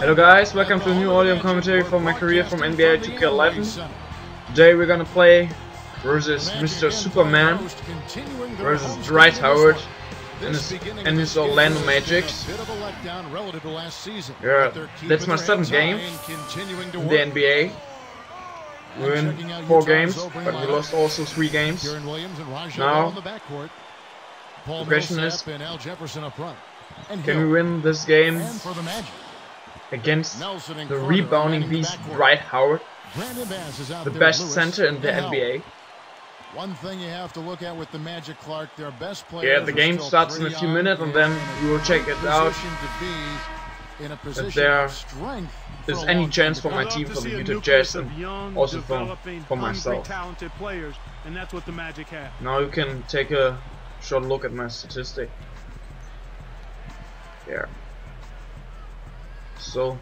Hello guys, welcome to a new audio commentary for my career from NBA 2K11. Today we're gonna play versus Mr. Superman versus Dwight Howard and his, and his Orlando Magic. Yeah, that's my seventh game in the NBA. We win four games, but we lost also three games. Now, the question is, can we win this game against the rebounding beast Dwight Howard, the best center in the NBA? One thing you have to look at with the Magic Clark, their best players. Yeah, the game starts in a few minutes, and then we will check it out. If there is any chance for my team for the Utah Jazz and also for, for myself. Players, and that's what the Magic have. Now you can take a short look at my statistic. There. So,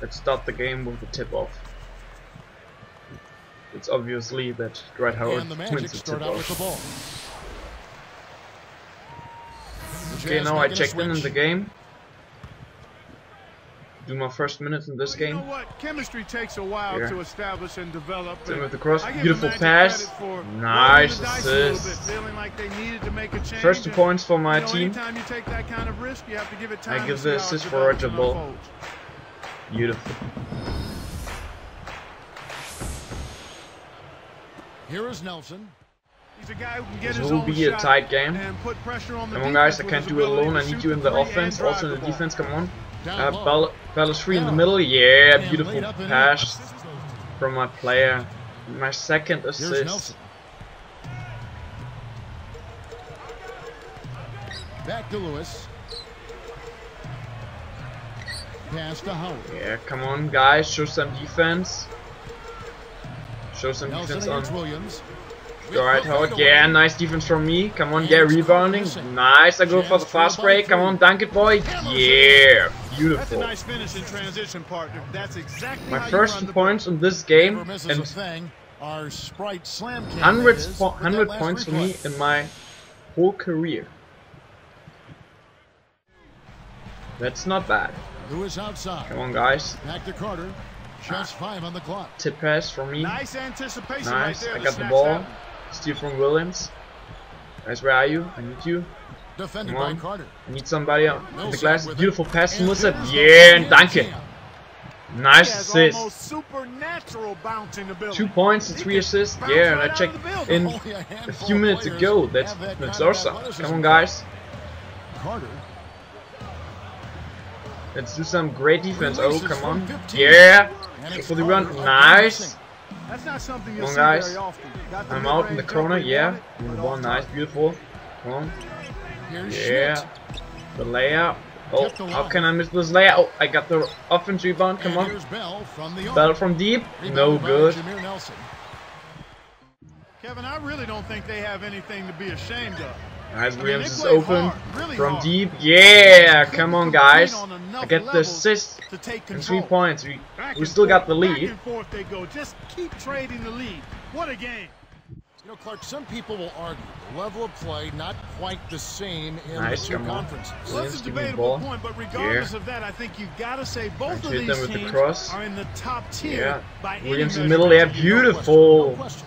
let's start the game with the tip-off. It's obviously that Dwight Howard wins the tip-off. Okay, now I checked in in the game. Do my first minutes in this well, game. You know what? Chemistry takes a while Here. to establish and develop. Then and with the cross, beautiful pass. Nice rolling the dice a little assist. bit, like they needed to make a change, First two points for my you know, team. anytime you take that kind of risk, you have to give I give see the assist for develops Roger and Ball. Beautiful. Here is Nelson. He's a guy who can get This his will be a tight game. and put pressure on the Come on guys, I can't do it alone, I need you in the the offense, also in the defense, come on. Down Uh, Bell free in the middle, yeah, beautiful laid up and in. pass from my player. My second assist. Back to Lewis. Pass to Howard. Yeah, come on guys, show some defense. Show some Nelson defense on Williams. Alright, Howard. Yeah, nice defense from me. Come on, yeah, rebounding. Nice, I go for the fast break. Come on, dunk it, boy. Yeah, That's a beautiful. nice finish in transition, partner. That's exactly My how first you two run points in this game and thing. Our Sprite Slam Can hundreds, is po hundred last points for me in my whole career. That's not bad. Lewis outside. Come on, guys. Back to Carter. Just ah. five on the clock. Tip pass for me. Nice anticipation Nice. right there. I got the ball. one. Steal from Williams. Guys, where are you? I need you. Defended Come by. Carter. Need somebody on the glass. Beautiful pass to Musa. Yeah, and danke. Nice assist. almost supernatural bouncing ability. Two points and three assists. Yeah, and I checked of the building. in a few minutes ago. That's that's awesome. Come on, guys. Carter. Let's do some great defense. Oh, come on. 15. Yeah. And Go it's for the run. Nice. That's not something Come on, guys. very often. Got the I'm out in the corner. Yeah. want it, Move but the ball. off Nice. Beautiful. Come on. Yeah. The layout. Oh, alive. how can I miss this layup? Oh, I got the offense rebound. Come And on. Bell from the Bell from deep. No good. Kevin, I really don't think they have anything to be ashamed of. Mean, Williams is open hard, really from hard. deep. Yeah. Come on, guys. I get the assist. To take And three points. We, we still got the lead. forth they go. Just keep trading the lead. What a game. You know, Clark, some people will argue the level of play not quite the same in Nice, the two come conferences. Well, that's a give me the debatable point, but regardless Yeah. of that, I think you've got to say both of these them with the teams are in the top tier Yeah. by Williams in the middle. Yeah. No Beautiful. question.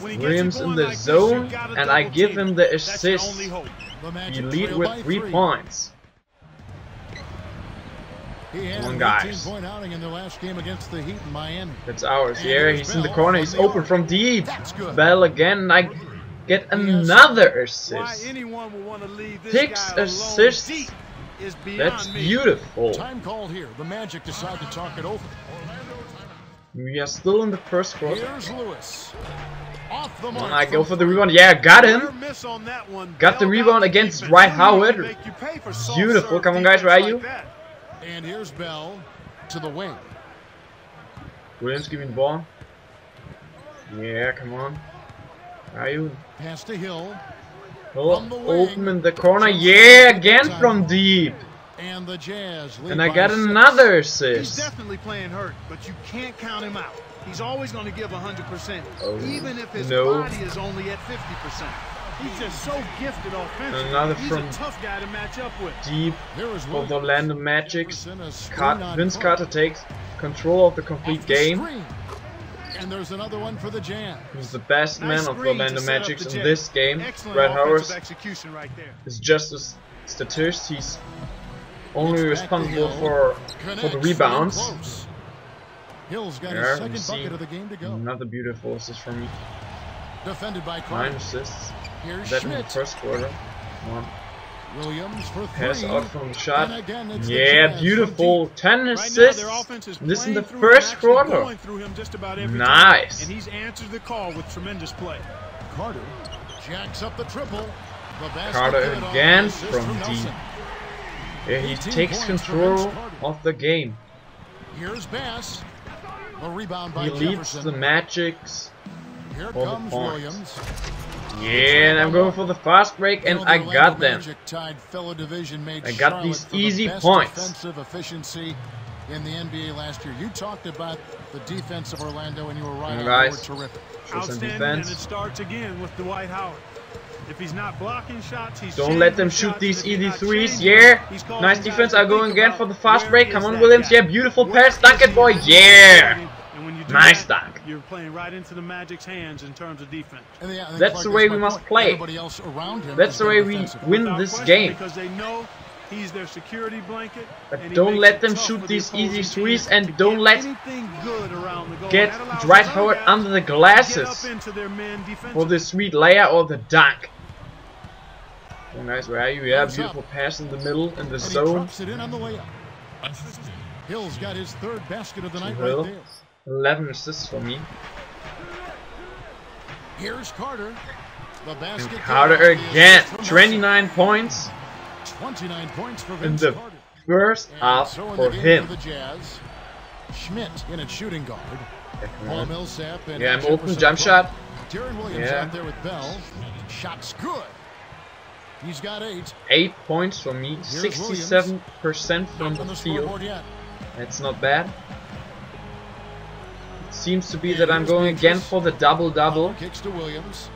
When he gets Williams in the like zone, you and I give team him the assist. only. The We lead with by three three. points. He had Come on, an guys. 18-point outing in their last game against the Heat in Miami. That's ours. And Yeah, he's in the corner. He's open from deep. Bell again, I get another assist. anyone would want to leave this Six assists. That's me. beautiful. Time called here. The Magic decide to talk it over. We are still in the first quarter. Here's Off the Come I go for the rebound. Yeah, got him. miss on that one. Got the rebound against. Dwight Howard. make you pay for soft Beautiful. Come on, guys, where are you? like. And here's Bell to the wing. Williams giving the ball. Yeah, come on. Are you? Pass to Hill. Oh, the open in the corner. Yeah, again from deep. And the Jazz And I got six. another He's definitely playing hurt, but you can't count him out. He's always going to give 100%, Oh, even if his no. body is only at 50%. He's just so gifted offensively. Another He's from a tough guy to match up with. Deep Here is for the Williams. Orlando Magic's. Jefferson, a Car Vince Carter. Carter takes control of the complete the game. screen. And there's another one for the Jazz. He's the best Nice man of the screen to Orlando set up Magic's in this game. Excellent Brad offensive Howard execution right there. is just a s- statist. He's only It's responsible for Connects for the rebounds. Hill's got There, his second bucket of the game to go. another beautiful assist from me. Defended by Carter. Nine assists. Here's That in the first quarter. One Williams for pass out from the shot. again, it's the Yeah, beautiful. Ten Right now, assists. their offense is This in the playing through him, first quarter. him just about Nice. time. And he's answered the call with tremendous play. Carter jacks up the triple. The Carter again assist from deep. Yeah, he takes control of the game. Here's Bass. The rebound by He leads Jefferson. the Magics. Here all the comes. Williams. Yeah, and I'm going for the fast break, and You know, the I got them. Magic tied fellow division mate I got these the easy best points. Defensive efficiency in the NBA last year. You talked about the defense of Orlando, and you were right. Come on. on, guys. were terrific. Outstanding, and it starts again with Dwight Howard. If he's not blocking shots, he's Don't let them shoot these if he's easy not threes. Yeah. them, he's causing Nice defense. I go again for the fast break. Come on, Williams. guy? Yeah, beautiful Where pass. Dunk it, boy. Yeah. And when you do Nice that, dunk. You're playing right into the Magic's hands in terms of defense. And the- That's Clark the way we must point. play. Everybody else around him That's the way we win this game. Because they know he's their security blanket. But don't let them shoot for the these easy opposing threes and don't let good around the goal. get That allows Dwight Howard under the glasses into their men for the sweet layer or the dunk. Oh, nice. Where are you? Yeah, beautiful pass in the middle in the And zone. drops it in on the layup. Hill's got his third basket of the night Hill. right there. 11 assists for me. Here's Carter. The basket. And Carter again. 29 points 29 points for in Vince the Carter. first And half so for him. For the Jazz. Schmidt in at shooting guard. Paul Millsap and Yeah, I'm Jefferson open jump shot. Deron Williams Yeah. out there with Bell. Shot's good. He's got eight. 8 points for me. 67% from the field. That's not bad. It seems to be that I'm going again for the double-double. Kicks to Williams.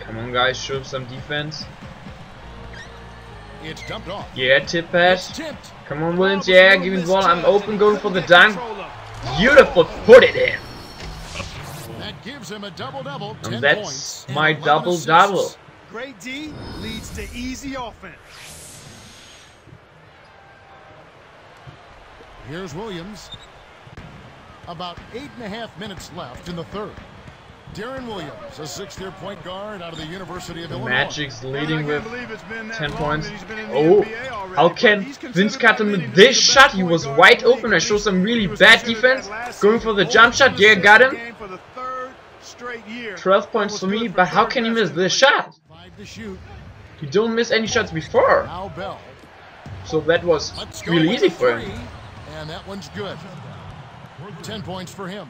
Come on, guys, show some defense. It's dumped off. Yeah, tip It's pass. Come on, Williams. Oh, yeah, give me the ball. I'm open, going for the dunk. Beautiful. Put it in. That gives him a double-double. And that's my double-double. Great D leads to easy offense. Here's Williams. About eight and a half minutes left in the third. Deron Williams, a sixth-year point guard out of the University of The Illinois. Magic's oh, leading with 10 10 points. Oh, how can Vince Carter with this shot? He was wide open. I showed some really bad defense. Going for the jump shot. Yeah, got him. 12 points for me, but how can he miss this shot? Five to shoot. He don't miss any shots before. So that was really easy a for three, him. And that one's good. 10 points for him.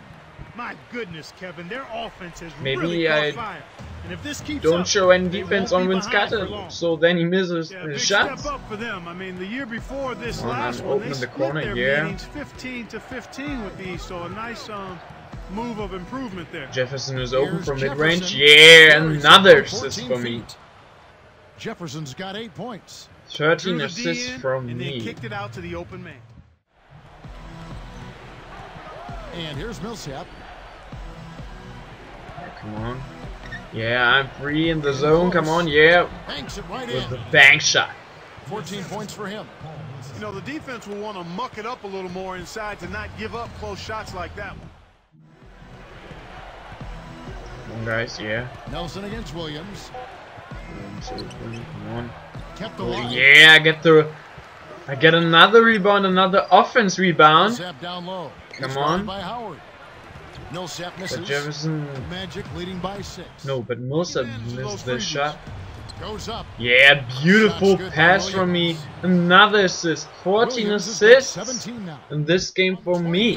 My goodness, Kevin, their offense has Maybe really I fire. And if this keeps Don't up, show any they defense won't on be Vince behind for so then he misses Yeah, his big shots. step up for them. I mean, the year before this Well, last I'm one, open they in the split corner, their yeah. meetings 15 to 15 with these, so a nice um, move of improvement there. Jefferson is open Here's from mid-range. Yeah, another assist for me. Jefferson's got eight points. 13 Drew the D assists in, from and then me. kicked it out to the open man. And here's Millsap. Come on. Yeah, I'm free in the zone. Come on, yeah. Banks it right With in. the bank shot. 14 points for him. You know, the defense will want to muck it up a little more inside to not give up close shots like that one. Come on, guys, yeah. Nelson against Williams. One, two, three, Come on. Oh, yeah, I get the. I get another rebound, another offense rebound. Millsap down low. Come on. by Howard. Millsap misses. But Jefferson. Magic leading by six. No, but Millsap missed this shot. Goes up. Yeah, beautiful Shots good by pass from me. Another assist. 14 Williams assists 17 now. in this game for me.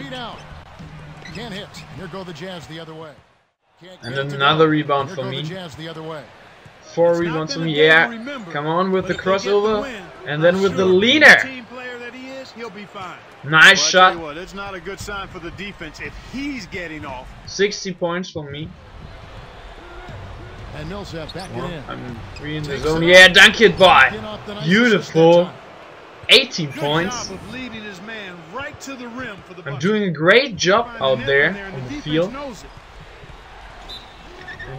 Can't hit. Here go the Jazz the other way. And another rebound for me. The Jazz the other way. Four rebounds for me. Yeah. Come on with the the crossover. And then with the leader. Team player that he is, he'll be fine. Nice Well, shot. tell what, it's not a good sign for the defense if he's getting off. 60 points for me. And Millsap back it in. I'm free in the zone. Yeah, dunk it, boy. Beautiful. 18 points. I'm doing a great job out there on the field. And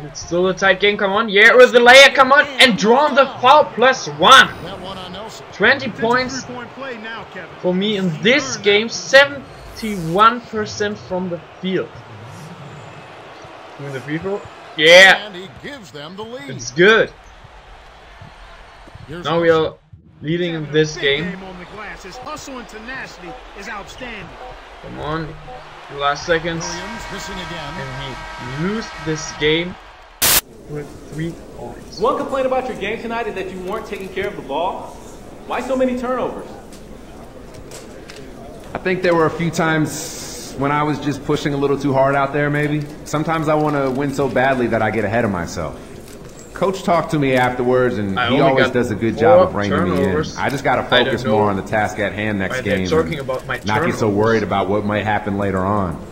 it's still a tight game, come on. Yeah, with the layer, come on. And draw the foul plus one. 20 points for me in this game. 71% from the field. Doing the free throw. Yeah. It's good. Now we are leading in this game. Come on. The glass. His is outstanding. Come on, last seconds. And he lose this game with three points. One complaint about your game tonight is that you weren't taking care of the ball. Why so many turnovers? I think there were a few times when I was just pushing a little too hard out there, maybe. Sometimes I want to win so badly that I get ahead of myself. Coach talked to me afterwards, and I he always does a good job of reining me in. I just got to focus more on the task at hand next why game. talking and about my not get so worried about what might happen later on.